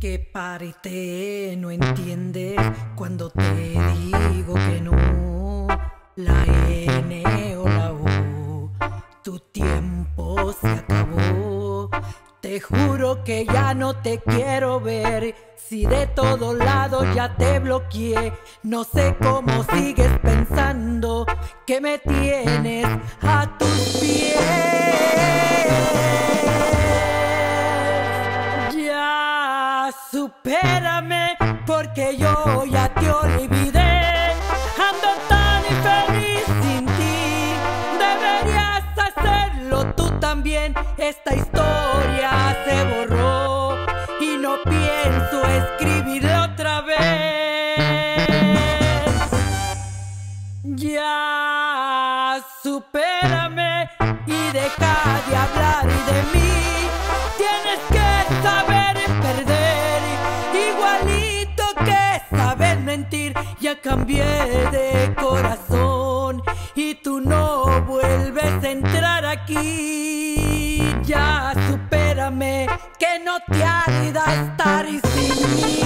Que parte no entiendes cuando te digo que no. La N o la O, tu tiempo se acabó. Te juro que ya no te quiero ver. Si de todos lados ya te bloqueé, no sé cómo sigues pensando que me tienes a tus supérame porque yo ya te olvidé. Ando tan infeliz sin ti. Deberías hacerlo tú también. Esta historia se borró y no pienso escribirla otra vez. Ya supérame y deja de hablar de mí. Cambié de corazón y tú no vuelves a entrar aquí. Ya supérame que no te ayuda a estar sin mí.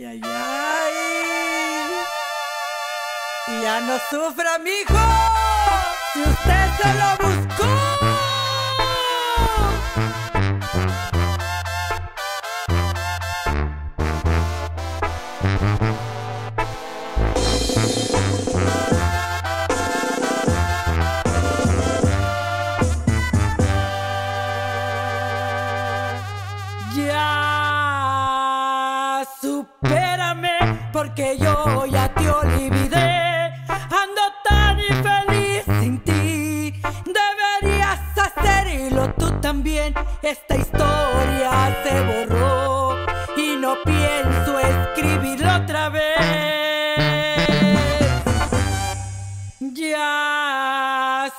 Ay, ay. Y ya no sufra, mijo. Si usted se lo buscó. Ya supérame porque yo ya te olvidé. Ando tan infeliz sin ti. Deberías hacerlo tú también. Esta historia se borró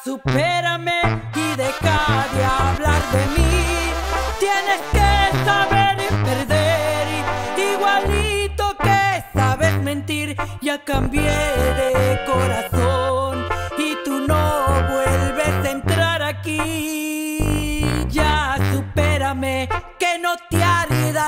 supérame y deja de hablar de mí. Tienes que saber perder, igualito que sabes mentir. Ya cambié de corazón y tú no vuelves a entrar aquí. Ya supérame que no te haría